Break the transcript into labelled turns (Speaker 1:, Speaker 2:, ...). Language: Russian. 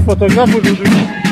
Speaker 1: fotoğraf fotoğraf vurdurduk.